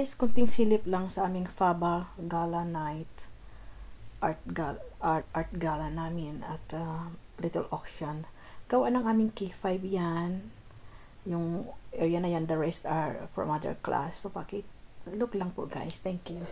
Guys, kunting silip lang sa aming Faba Gala Night art gala, art, art gala namin at uh, little auction. Gawa ng aming K5 yan. Yung area na yan, the rest are from other class. So, pakit look lang po guys. Thank you.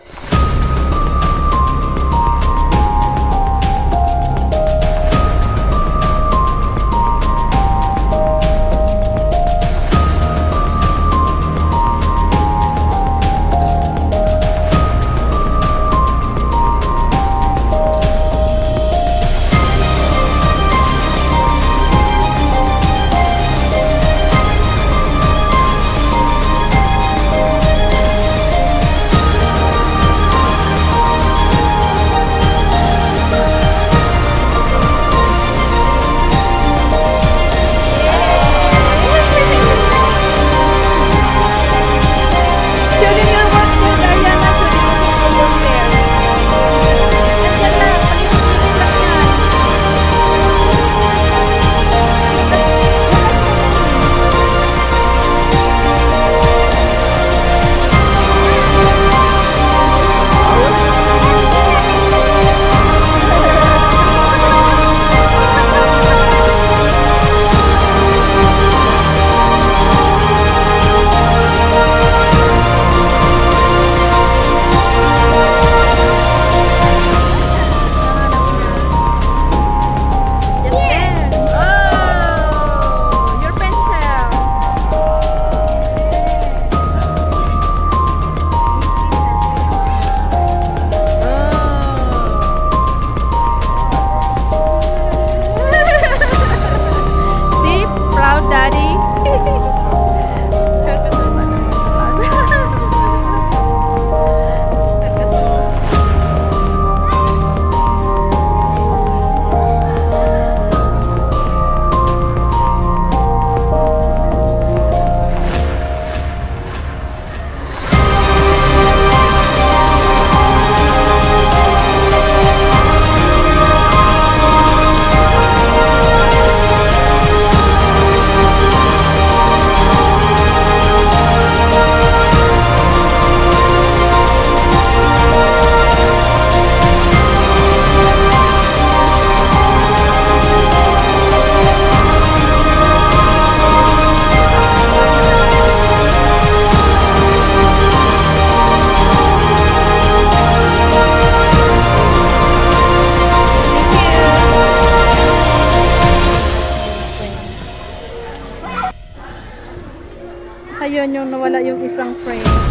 Nawala yung isang frame.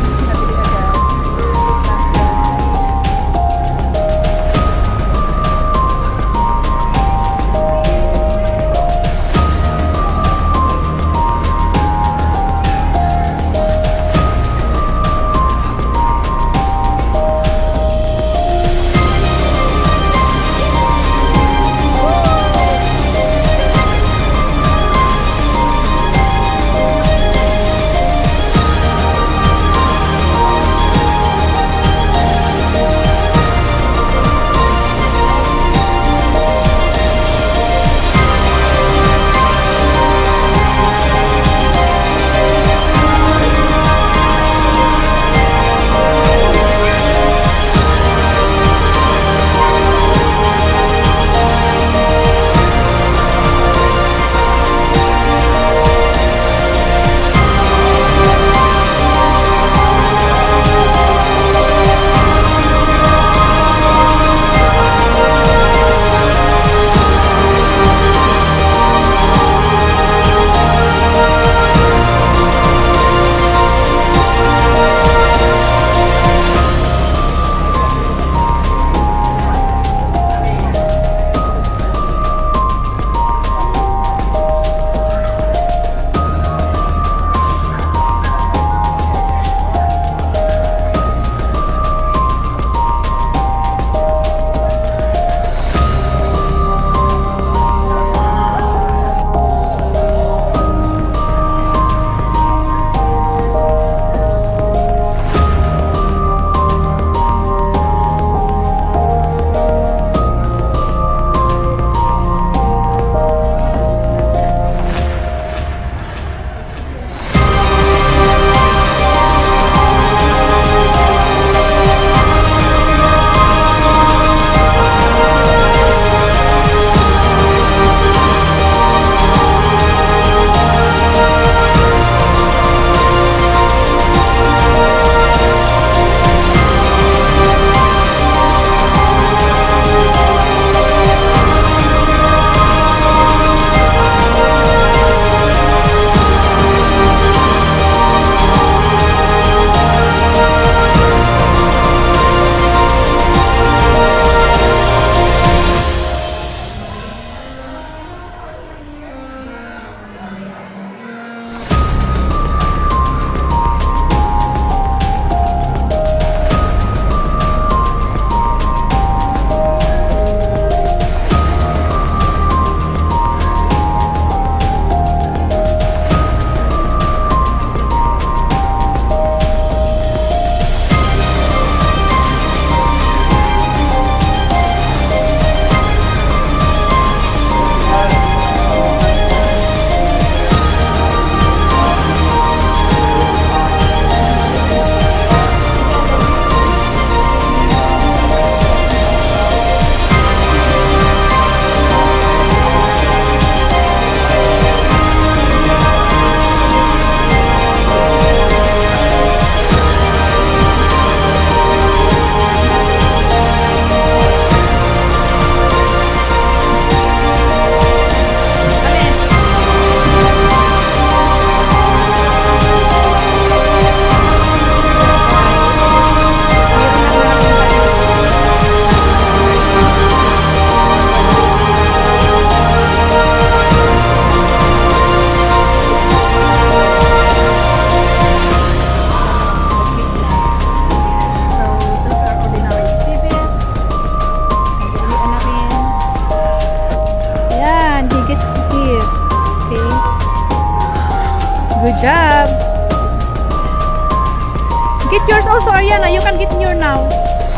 get yours also, Ariana. You can get yours now.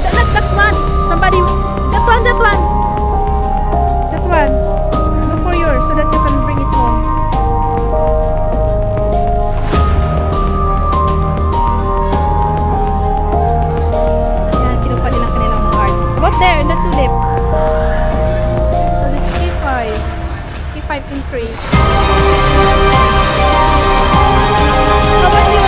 That, that, that one. Somebody. That one, that one. That one. Look for yours so that you can bring it home. Yan, kinuha nila kanilang mga cards. About there, the tulip. So this is K5. K5 in 3. How about you?